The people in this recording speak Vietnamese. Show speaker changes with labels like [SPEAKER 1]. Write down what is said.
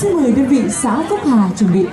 [SPEAKER 1] xin mời đơn vị xã Phúc Hà chuẩn bị.